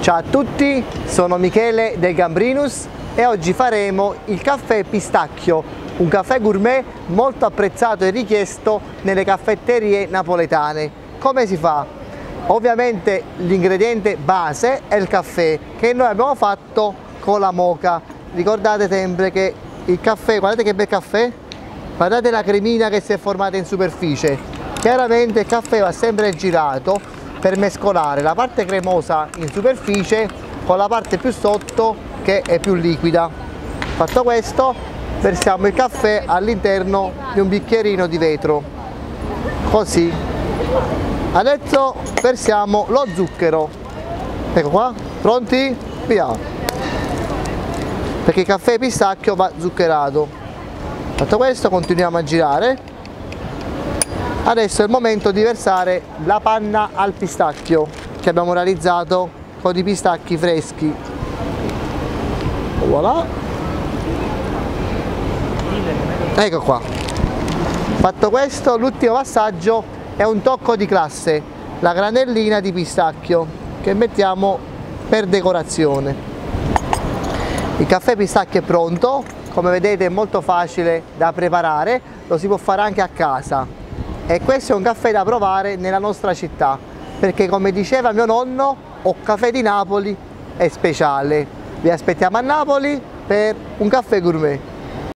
Ciao a tutti, sono Michele del Gambrinus e oggi faremo il caffè pistacchio, un caffè gourmet molto apprezzato e richiesto nelle caffetterie napoletane. Come si fa? Ovviamente l'ingrediente base è il caffè che noi abbiamo fatto con la moca. Ricordate sempre che il caffè, guardate che bel caffè, guardate la cremina che si è formata in superficie. Chiaramente il caffè va sempre girato per mescolare la parte cremosa in superficie con la parte più sotto che è più liquida. Fatto questo versiamo il caffè all'interno di un bicchierino di vetro, così. Adesso versiamo lo zucchero, ecco qua, pronti? Via! Perché il caffè pistacchio va zuccherato. Fatto questo continuiamo a girare Adesso è il momento di versare la panna al pistacchio che abbiamo realizzato con i pistacchi freschi. Voilà. Ecco qua. Fatto questo, l'ultimo passaggio è un tocco di classe, la granellina di pistacchio che mettiamo per decorazione. Il caffè pistacchio è pronto, come vedete è molto facile da preparare, lo si può fare anche a casa e questo è un caffè da provare nella nostra città perché come diceva mio nonno o caffè di Napoli è speciale. Vi aspettiamo a Napoli per un caffè gourmet